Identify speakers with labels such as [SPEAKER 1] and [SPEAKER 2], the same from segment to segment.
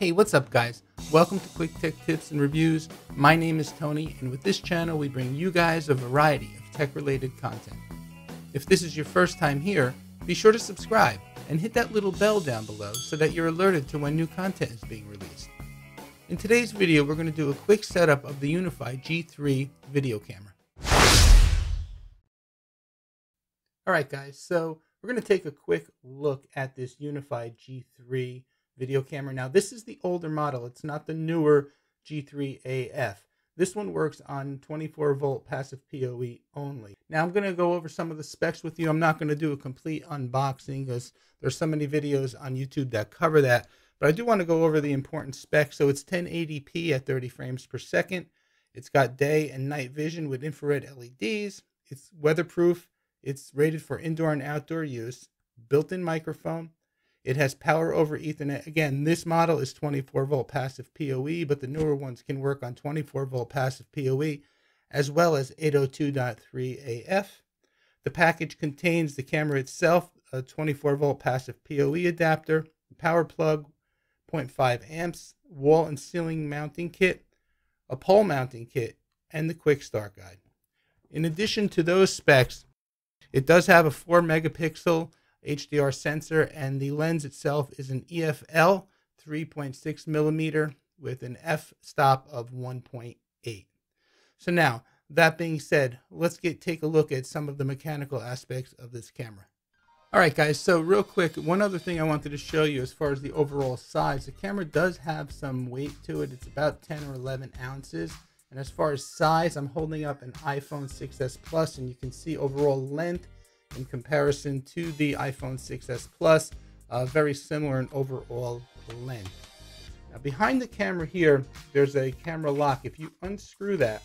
[SPEAKER 1] Hey, what's up, guys? Welcome to Quik Tech Tips and Reviews. My name is Tony, and with this channel, we bring you guys a variety of tech related content. If this is your first time here, be sure to subscribe and hit that little bell down below so that you're alerted to when new content is being released. In today's video, we're going to do a quick setup of the Unifi G3 video camera. Alright guys, so we're going to take a quick look at this Unifi G3 video camera. Now, this is the older model. It's not the newer G3AF. This one works on 24 volt passive PoE only. Now, I'm going to go over some of the specs with you. I'm not going to do a complete unboxing because there's so many videos on YouTube that cover that. But I do want to go over the important specs. So it's 1080p at 30 frames per second. It's got day and night vision with infrared LEDs. It's weatherproof. It's rated for indoor and outdoor use. Built-in microphone. It has power over Ethernet. Again, this model is 24 volt passive PoE, but the newer ones can work on 24 volt passive PoE as well as 802.3 AF. The package contains the camera itself, a 24 volt passive PoE adapter, power plug, 0.5 amps, wall and ceiling mounting kit, a pole mounting kit, and the quick start guide. In addition to those specs, it does have a 4 megapixel HDR sensor, and the lens itself is an EFL 3.6 millimeter with an f stop of 1.8. So now, that being said, let's get take a look at some of the mechanical aspects of this camera. All right, guys, so real quick, one other thing I wanted to show you as far as the overall size. The camera does have some weight to it. It's about 10 or 11 ounces. And as far as size, I'm holding up an iPhone 6s Plus, and you can see overall length in comparison to the iPhone 6s Plus, uh, very similar in overall length. Now behind the camera here, there's a camera lock. If you unscrew that,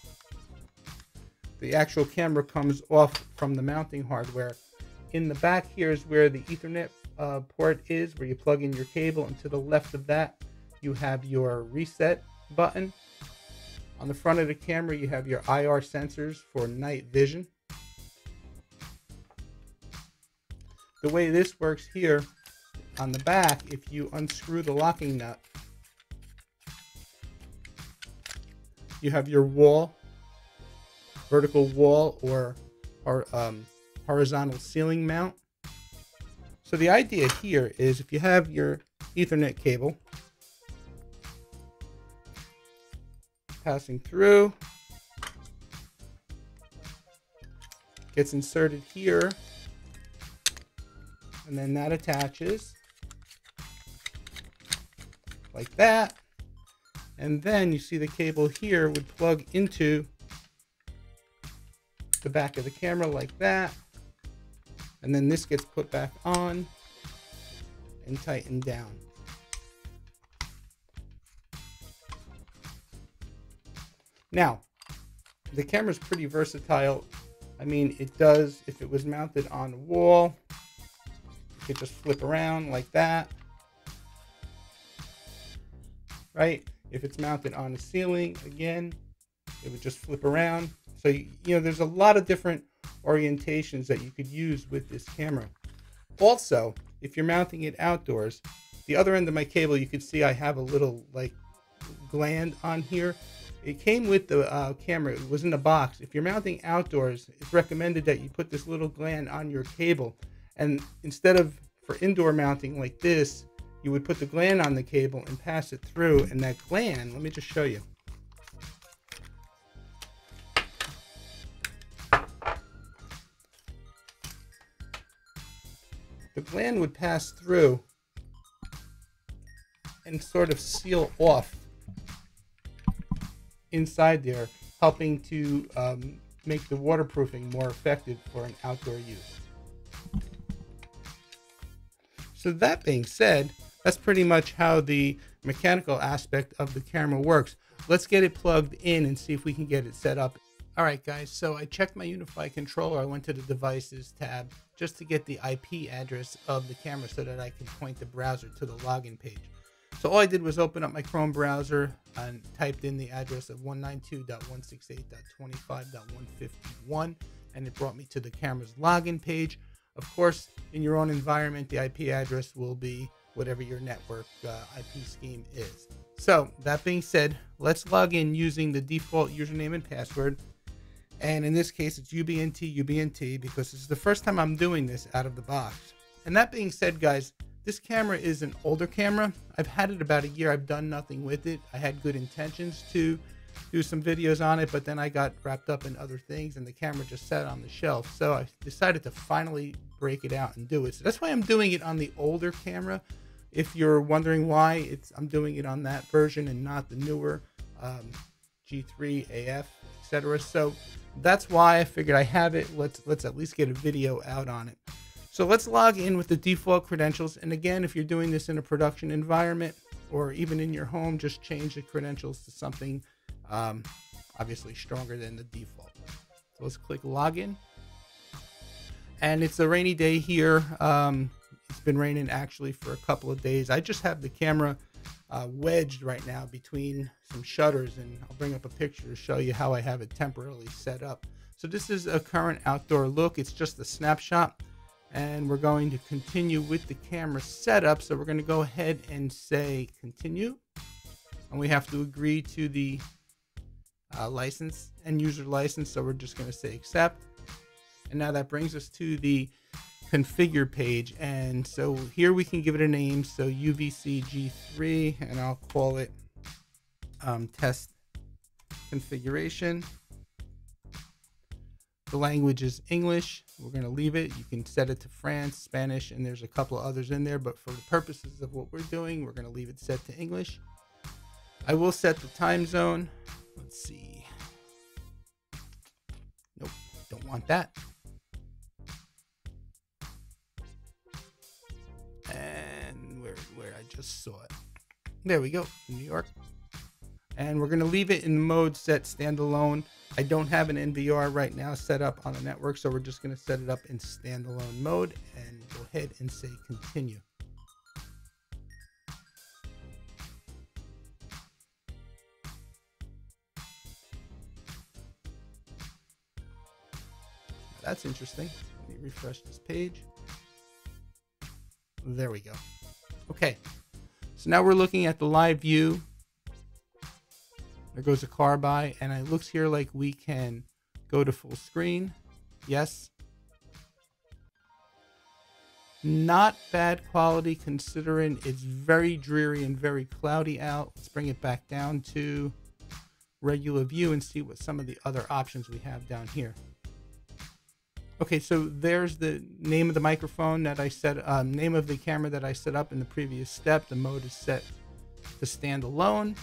[SPEAKER 1] the actual camera comes off from the mounting hardware. In the back here is where the Ethernet uh, port is, where you plug in your cable, and to the left of that, you have your reset button. On the front of the camera, you have your IR sensors for night vision. The way this works here on the back, if you unscrew the locking nut, you have your wall, vertical wall or, or um, horizontal ceiling mount. So the idea here is if you have your Ethernet cable passing through, gets inserted here and then that attaches like that. And then you see the cable here would plug into the back of the camera like that. And then this gets put back on and tightened down. Now, the camera is pretty versatile. I mean, it does, if it was mounted on a wall, could just flip around like that. Right? If it's mounted on the ceiling, again, it would just flip around. So, you know, there's a lot of different orientations that you could use with this camera. Also, if you're mounting it outdoors, the other end of my cable, you can see I have a little like gland on here. It came with the uh, camera. It was in a box. If you're mounting outdoors, it's recommended that you put this little gland on your cable and instead of for indoor mounting like this, you would put the gland on the cable and pass it through. And that gland, let me just show you. The gland would pass through and sort of seal off inside there, helping to um, make the waterproofing more effective for an outdoor use. So that being said, that's pretty much how the mechanical aspect of the camera works. Let's get it plugged in and see if we can get it set up. All right, guys, so I checked my Unifi controller. I went to the devices tab just to get the IP address of the camera so that I can point the browser to the login page. So all I did was open up my Chrome browser and typed in the address of 192.168.25.151 and it brought me to the camera's login page. Of course, in your own environment, the IP address will be whatever your network uh, IP scheme is. So that being said, let's log in using the default username and password. And in this case, it's UBNT, UBNT, because this is the first time I'm doing this out of the box. And that being said, guys, this camera is an older camera. I've had it about a year. I've done nothing with it. I had good intentions to do some videos on it, but then I got wrapped up in other things and the camera just sat on the shelf. So I decided to finally break it out and do it. So that's why I'm doing it on the older camera. If you're wondering why, it's I'm doing it on that version and not the newer um, G3 AF, etc. So that's why I figured I have it. Let's let's at least get a video out on it. So let's log in with the default credentials. And again, if you're doing this in a production environment or even in your home, just change the credentials to something um, obviously stronger than the default. So let's click login. And it's a rainy day here. Um, it's been raining actually for a couple of days. I just have the camera uh, wedged right now between some shutters and I'll bring up a picture to show you how I have it temporarily set up. So this is a current outdoor look. It's just a snapshot and we're going to continue with the camera setup. So we're going to go ahead and say continue and we have to agree to the uh, license and user license. So we're just going to say accept. And now that brings us to the configure page. And so here we can give it a name. So UVC G3, and I'll call it um, test configuration. The language is English. We're going to leave it. You can set it to France, Spanish, and there's a couple of others in there. But for the purposes of what we're doing, we're going to leave it set to English. I will set the time zone. Let's see. Nope, don't want that. And where where I just saw it. There we go, New York. And we're gonna leave it in mode set standalone. I don't have an NVR right now set up on the network, so we're just gonna set it up in standalone mode and go ahead and say continue. That's interesting. Let me refresh this page. There we go. Okay, so now we're looking at the live view. There goes a car by, and it looks here like we can go to full screen. Yes. Not bad quality considering it's very dreary and very cloudy out. Let's bring it back down to regular view and see what some of the other options we have down here. Okay, so there's the name of the microphone that I set, um, name of the camera that I set up in the previous step. The mode is set to stand alone.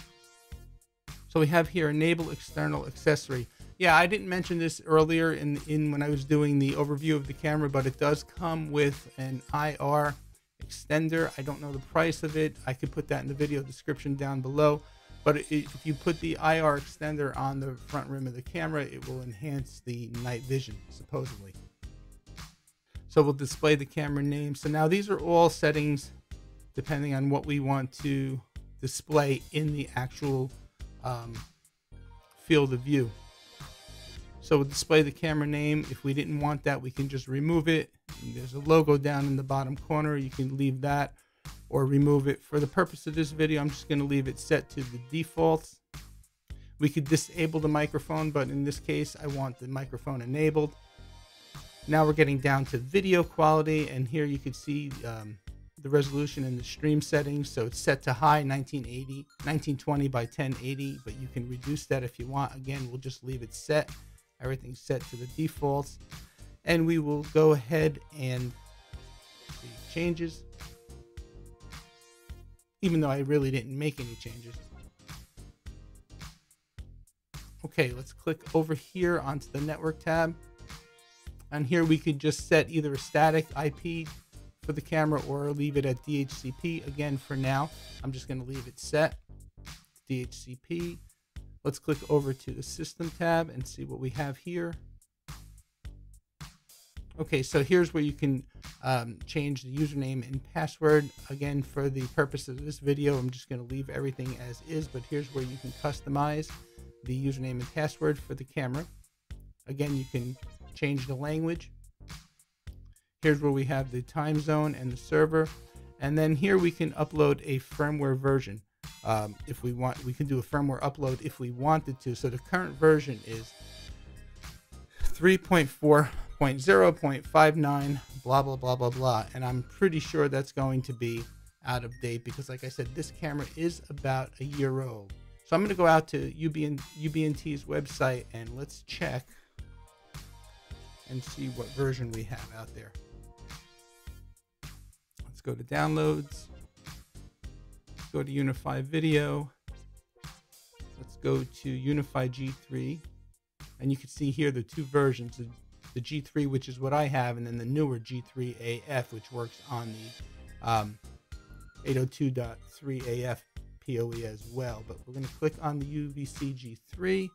[SPEAKER 1] So we have here enable external accessory. Yeah, I didn't mention this earlier in, in when I was doing the overview of the camera, but it does come with an IR extender. I don't know the price of it. I could put that in the video description down below. But if you put the IR extender on the front rim of the camera, it will enhance the night vision, supposedly. So we'll display the camera name. So now these are all settings depending on what we want to display in the actual um, field of view. So we'll display the camera name. If we didn't want that, we can just remove it. And there's a logo down in the bottom corner. You can leave that or remove it. For the purpose of this video, I'm just going to leave it set to the defaults. We could disable the microphone, but in this case, I want the microphone enabled. Now we're getting down to video quality, and here you can see um, the resolution in the stream settings. So it's set to high 1980, 1920 by 1080, but you can reduce that if you want. Again, we'll just leave it set. Everything's set to the defaults. And we will go ahead and see changes. Even though I really didn't make any changes. Okay, let's click over here onto the network tab. And here we could just set either a static IP for the camera or leave it at DHCP. Again, for now, I'm just going to leave it set DHCP. Let's click over to the system tab and see what we have here. Okay, so here's where you can um, change the username and password. Again, for the purpose of this video, I'm just going to leave everything as is, but here's where you can customize the username and password for the camera. Again, you can change the language. Here's where we have the time zone and the server. And then here we can upload a firmware version. Um, if we want, we can do a firmware upload if we wanted to. So the current version is 3.4.0.59, blah, blah, blah, blah, blah. And I'm pretty sure that's going to be out of date because like I said, this camera is about a year old. So I'm going to go out to UBN, UBNT's website and let's check and see what version we have out there. Let's go to downloads. Go to Unifi Video. Let's go to Unifi G3. And you can see here the two versions, the, the G3, which is what I have, and then the newer G3AF, which works on the um, 802.3AF PoE as well. But we're going to click on the UVC G3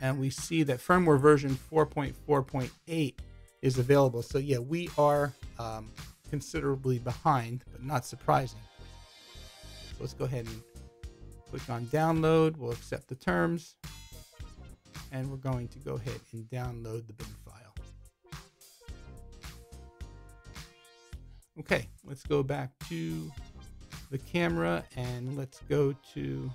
[SPEAKER 1] and we see that firmware version 4.4.8 is available. So yeah, we are um, considerably behind, but not surprising. So let's go ahead and click on download. We'll accept the terms. And we're going to go ahead and download the bin file. Okay, let's go back to the camera and let's go to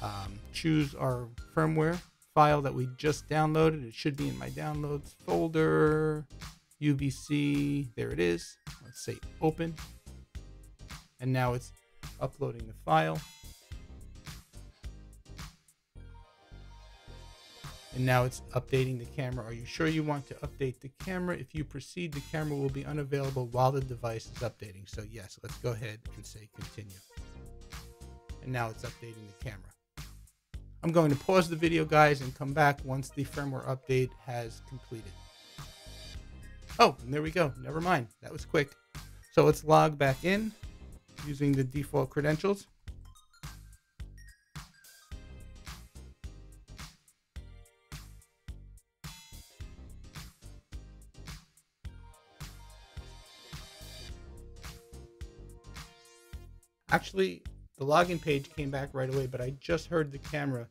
[SPEAKER 1] um, choose our firmware file that we just downloaded. It should be in my downloads folder, UVC, there it is. Let's say open. And now it's uploading the file. And now it's updating the camera. Are you sure you want to update the camera? If you proceed, the camera will be unavailable while the device is updating. So yes, let's go ahead and say continue. And now it's updating the camera. I'm going to pause the video, guys, and come back once the firmware update has completed. Oh, and there we go. Never mind. That was quick. So let's log back in using the default credentials. Actually, the login page came back right away, but I just heard the camera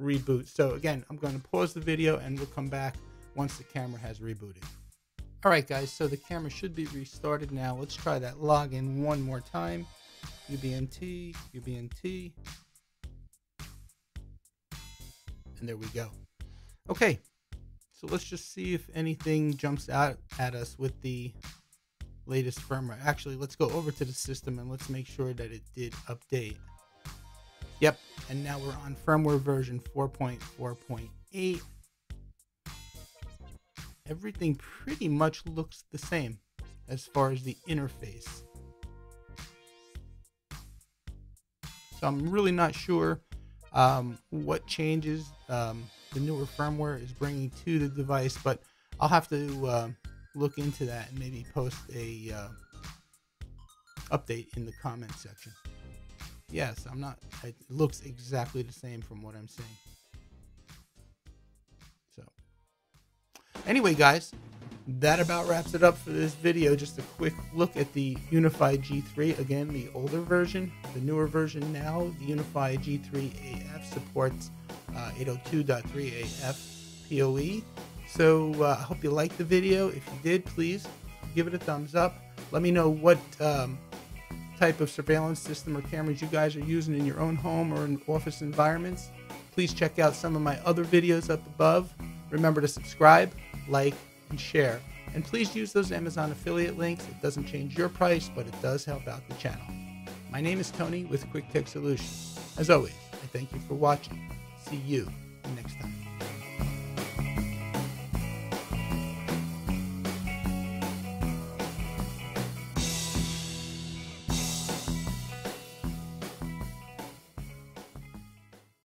[SPEAKER 1] reboot. So again, I'm going to pause the video and we'll come back once the camera has rebooted. All right, guys, so the camera should be restarted now. Let's try that login one more time. UBNT, UBNT. And there we go. Okay, so let's just see if anything jumps out at us with the latest firmware. Actually, let's go over to the system and let's make sure that it did update. Yep, and now we're on firmware version 4.4.8. Everything pretty much looks the same as far as the interface. So I'm really not sure um, what changes um, the newer firmware is bringing to the device, but I'll have to uh, look into that and maybe post a uh, update in the comment section. Yes, I'm not. It looks exactly the same from what I'm saying. So, anyway, guys, that about wraps it up for this video. Just a quick look at the Unifi G3. Again, the older version, the newer version now, the Unifi G3 AF supports uh, 802.3 AF PoE. So uh, I hope you liked the video. If you did, please give it a thumbs up. Let me know what um, type of surveillance system or cameras you guys are using in your own home or in office environments. Please check out some of my other videos up above. Remember to subscribe, like, and share. And please use those Amazon affiliate links. It doesn't change your price, but it does help out the channel. My name is Tony with Quik Tech Solutions. As always, I thank you for watching. See you next time.